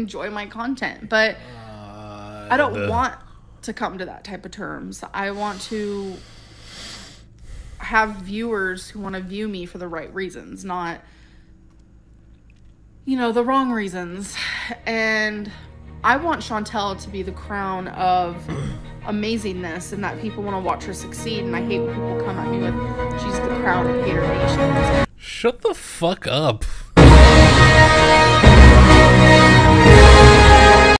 enjoy my content. But I don't uh, want to come to that type of terms. I want to have viewers who want to view me for the right reasons, not you know, the wrong reasons. And I want Chantal to be the crown of amazingness and that people want to watch her succeed. And I hate when people come at me with she's the crown of hater nation. Shut the fuck up.